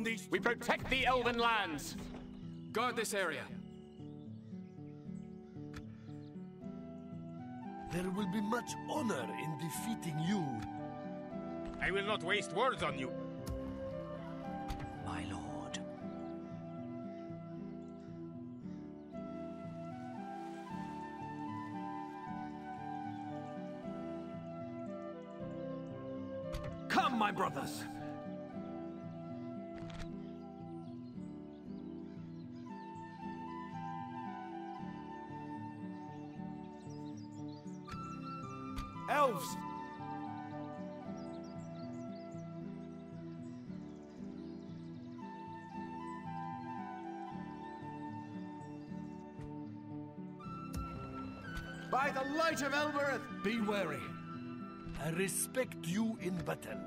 open these... We protect the Elven lands! Guard this area. There will be much honor in defeating you. I will not waste words on you. By the light of Elbereth! Be wary. I respect you in battle.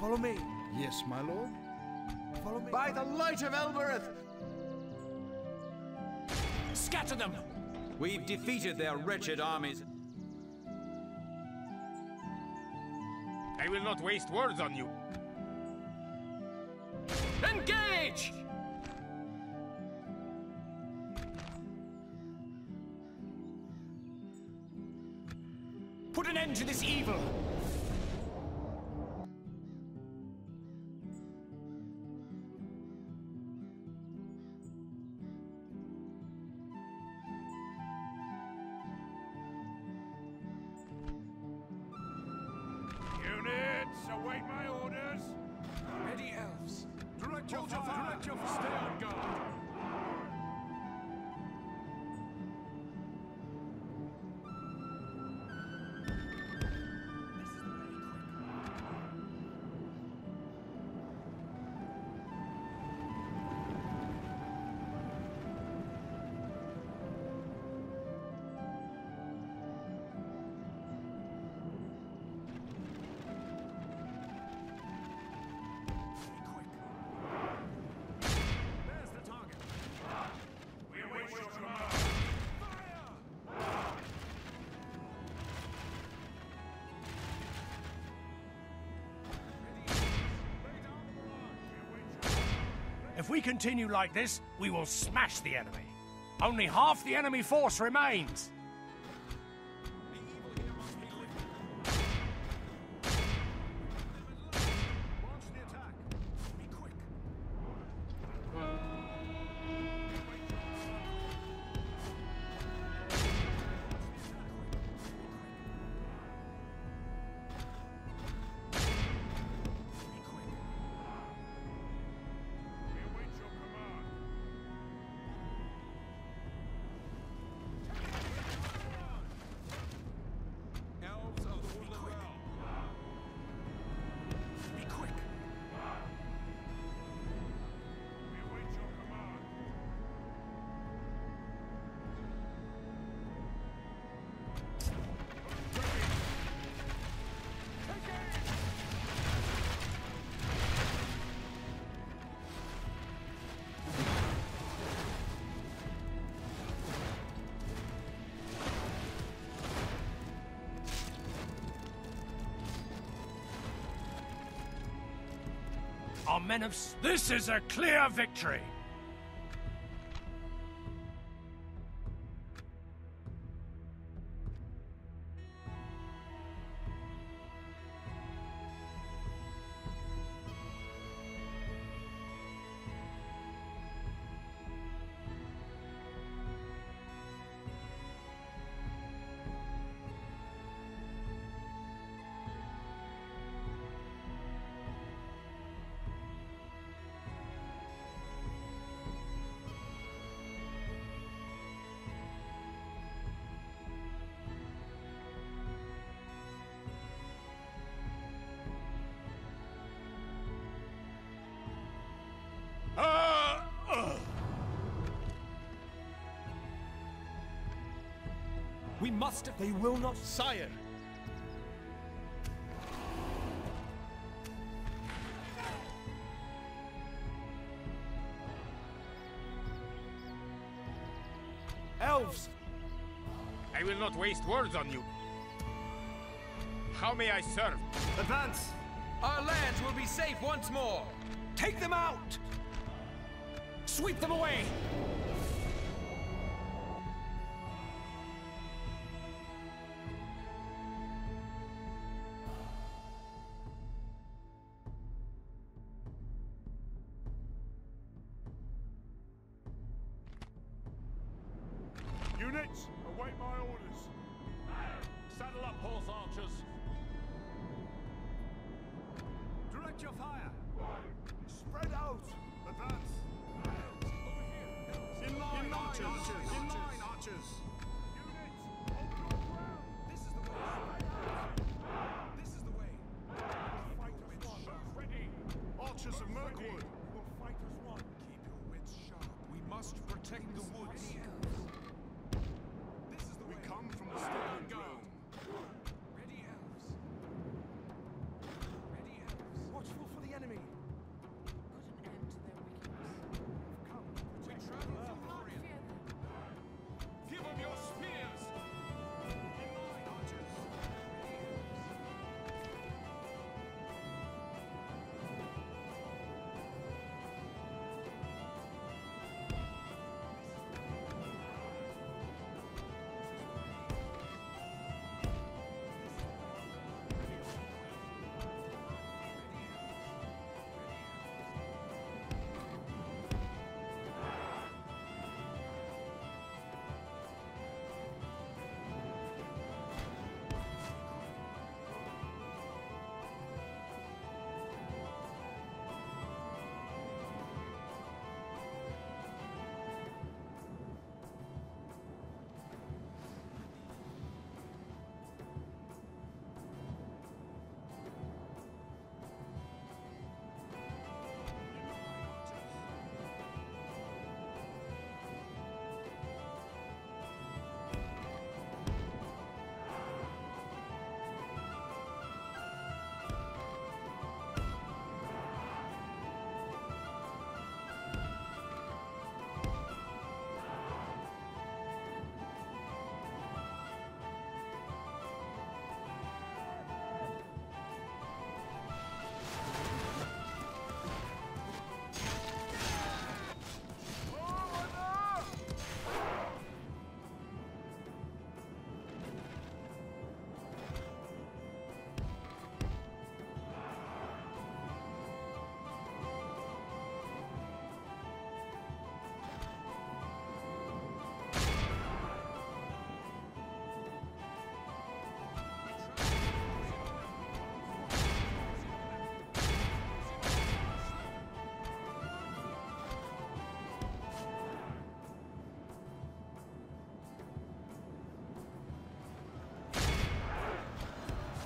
Follow me. Yes, my lord. Follow me. By the light of Elbereth! Scatter them! We've defeated their wretched armies. I will not waste words on you. To this evil! If we continue like this, we will smash the enemy. Only half the enemy force remains. Men of... This is a clear victory! We must... They will not... Sire! Elves! I will not waste words on you. How may I serve? Advance! Our lands will be safe once more! Take them out! Sweep them away!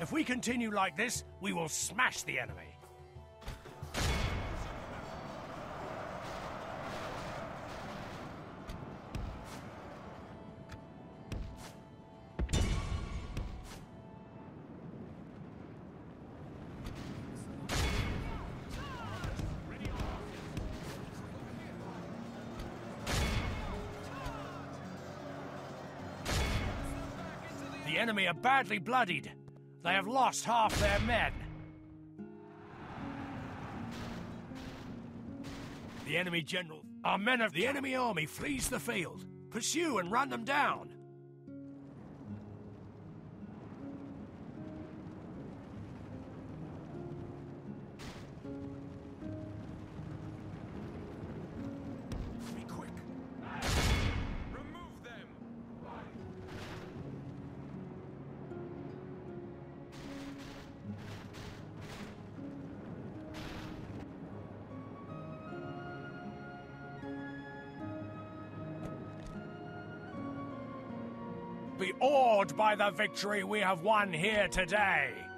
If we continue like this, we will smash the enemy. The enemy are badly bloodied. They have lost half their men. The enemy general, our men of the enemy army flees the field. Pursue and run them down. be awed by the victory we have won here today.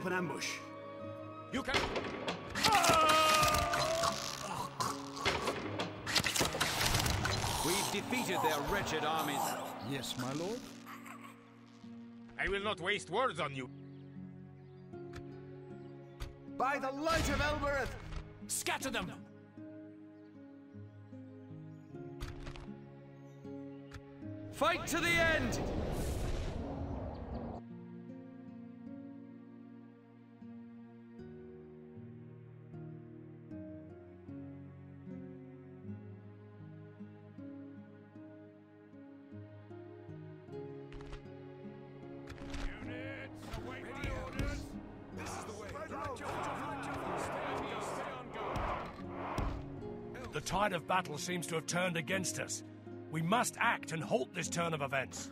up an ambush. You can... We've defeated their wretched armies. Yes, my lord? I will not waste words on you. By the light of Elbereth! Scatter them! Fight to the end! battle seems to have turned against us. We must act and halt this turn of events.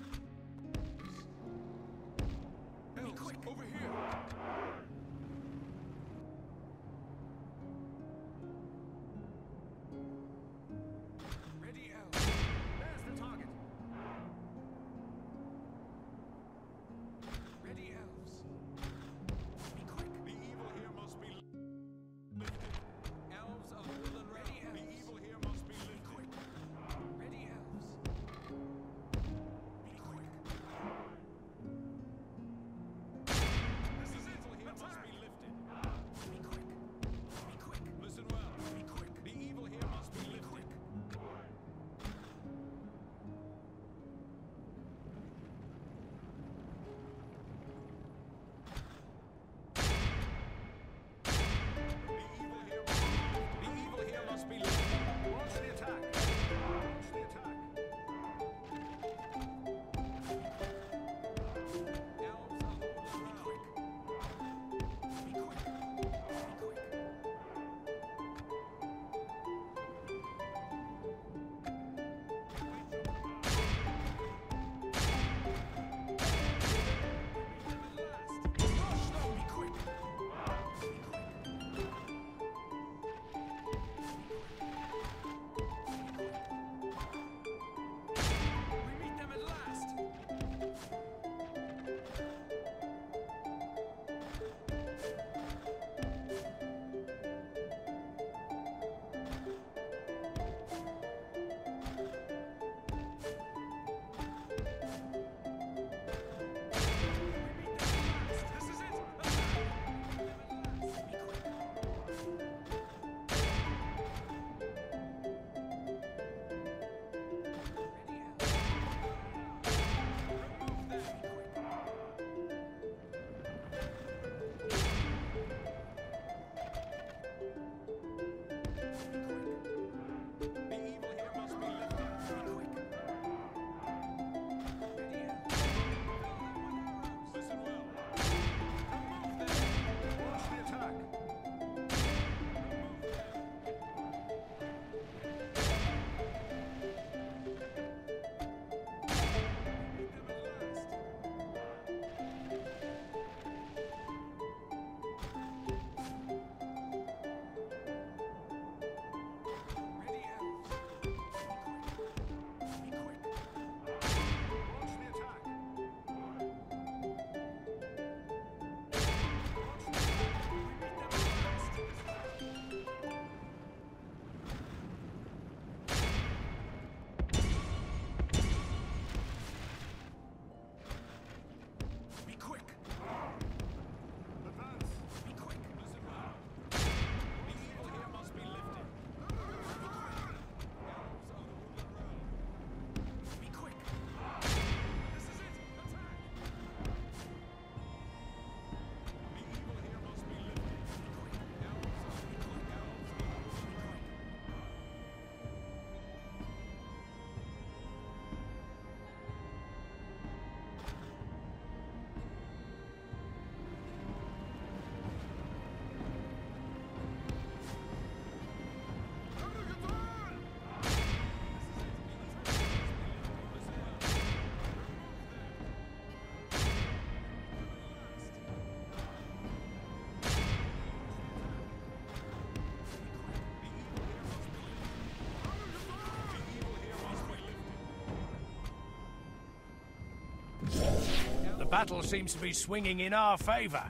battle seems to be swinging in our favor.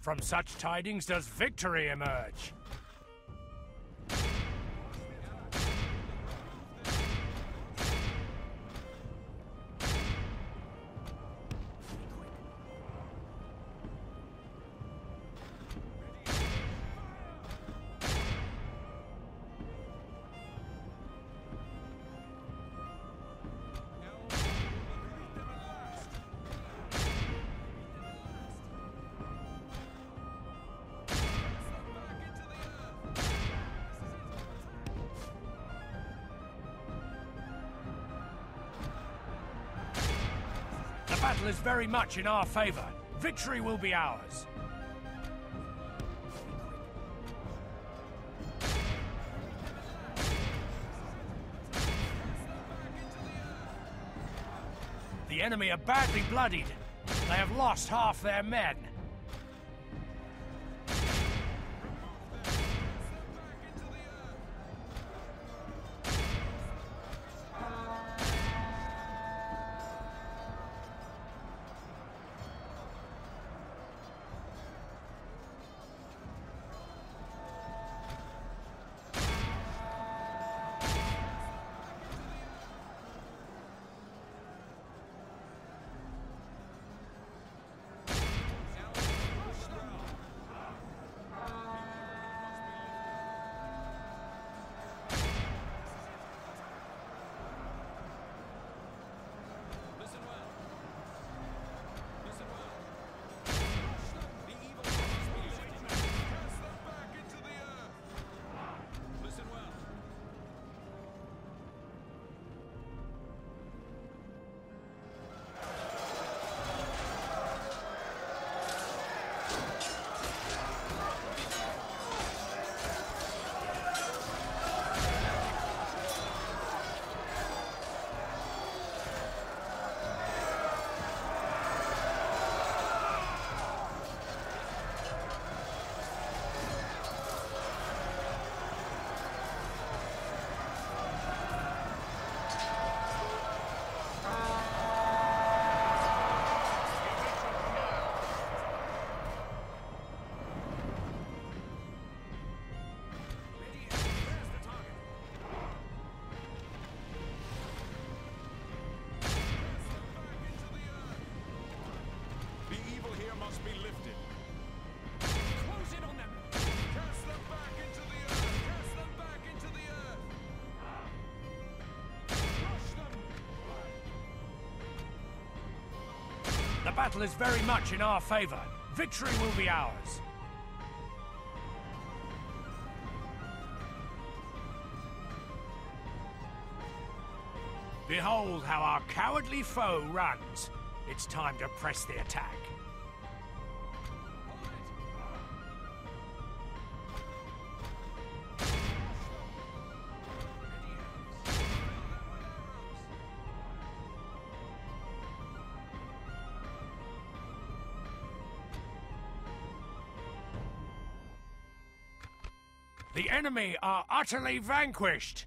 From such tidings does victory emerge. The battle is very much in our favor. Victory will be ours. The enemy are badly bloodied. They have lost half their men. Battle is very much in our favor. Victory will be ours. Behold how our cowardly foe runs. It's time to press the attack. The enemy are utterly vanquished.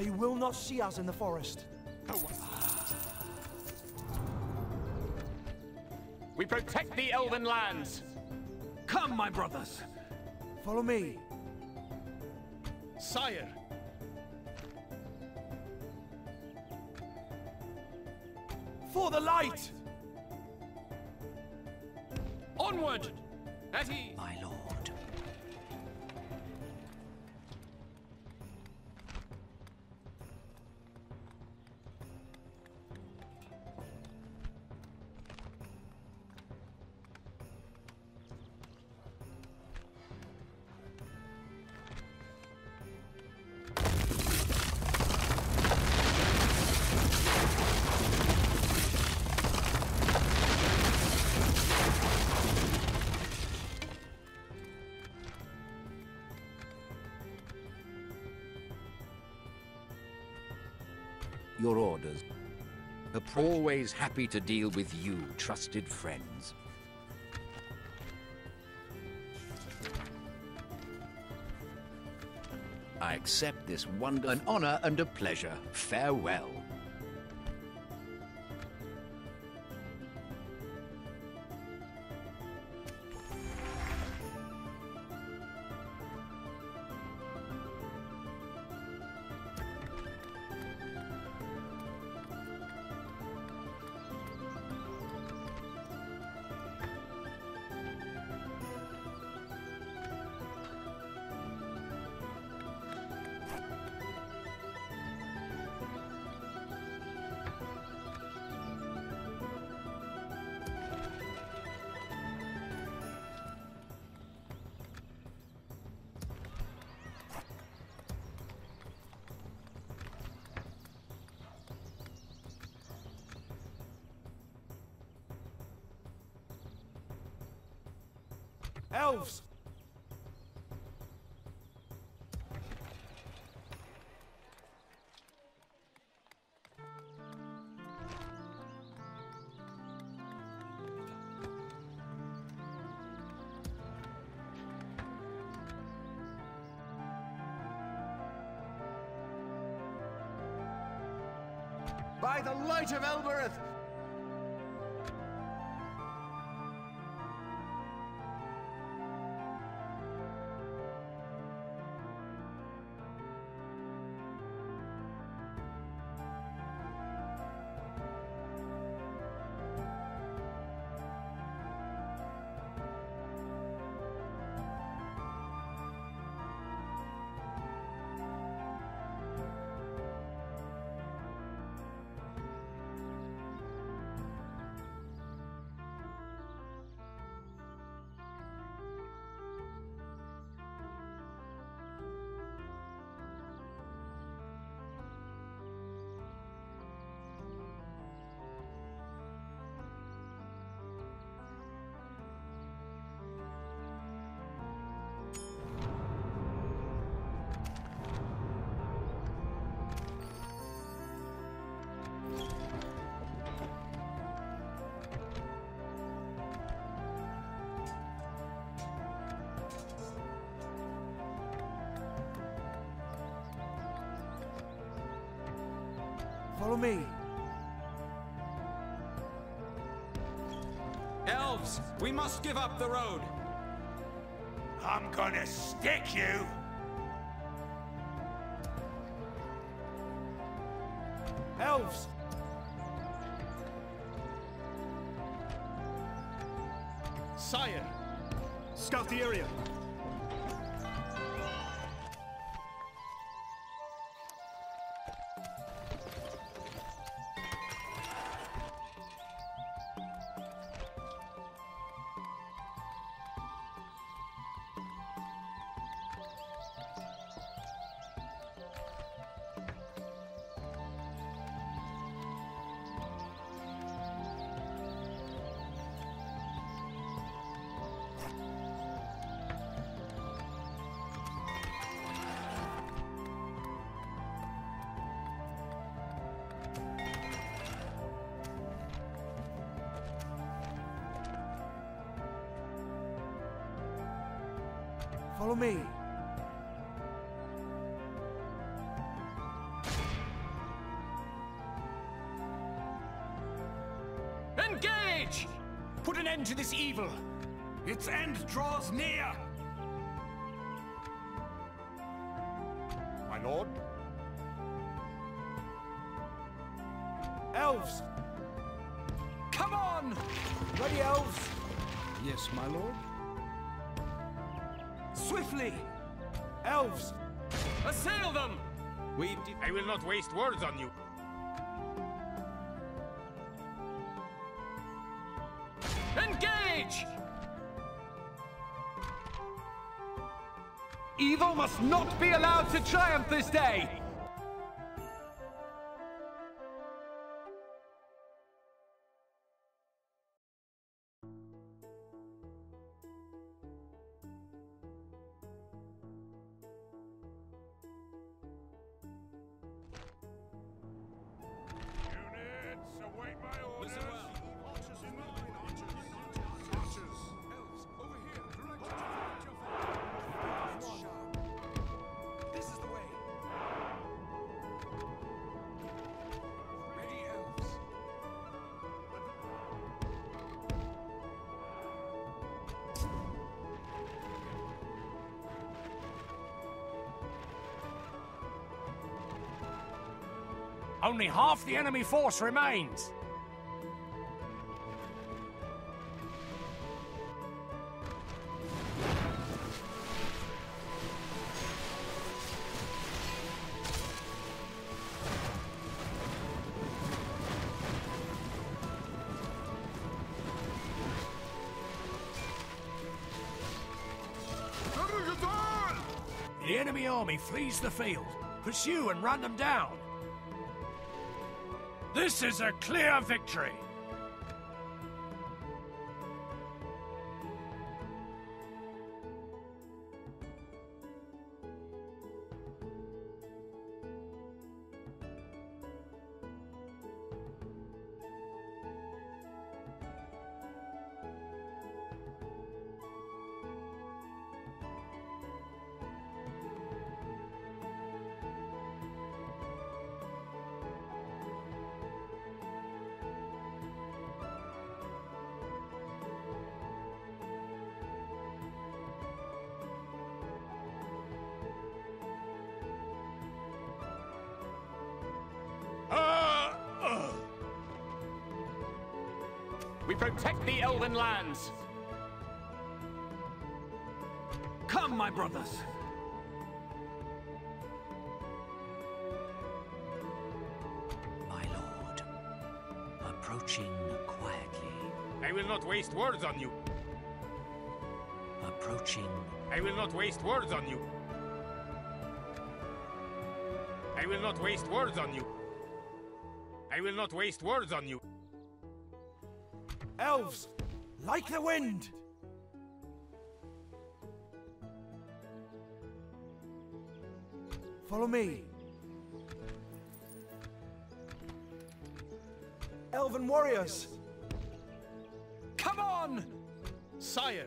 They will not see us in the forest. We protect the elven lands. Come, my brothers. Follow me. Sire, For the light! Onward! At ease. My lord. Your orders. Always happy to deal with you, trusted friends. I accept this wonder, an honor and a pleasure. Farewell. Elves! By the light of Elbereth! Follow me. Elves, we must give up the road. I'm gonna stick you! Follow me. Engage! Put an end to this evil. Its end draws near. We I will not waste words on you. Engage! Evil must not be allowed to triumph this day! Only half the enemy force remains. The enemy army flees the field. Pursue and run them down. This is a clear victory. We protect the Elven lands. Come, my brothers. My lord, approaching quietly, I will not waste words on you. approaching I will not waste words on you. I will not waste words on you. I will not waste words on you. Elves, like the wind! Follow me. Elven warriors! Come on! Sire,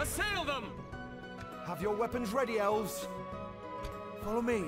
Assail them! Have your weapons ready, elves. Follow me.